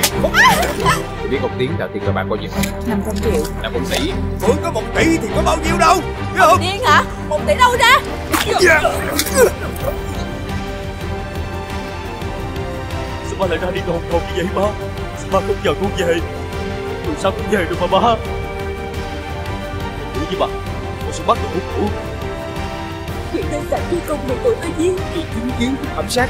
Chị biết ông Tiến trả tiền cho bạn bao nhiêu? Không? 500 triệu. Là một tỷ. Tôi có một tỷ thì có bao nhiêu đâu? Ông không? Điên hả? Một tỷ đâu ra? Dạ. Sao ba lại ra đi đồn đồn như vậy ba? Sao ba không chờ con về? Rồi sao cũng về được mà ba. Tôi với bà Con sẽ bắt được hung thủ Chuyện đơn giản như công một tội tôi giết Chuyện kiến ẩm sát.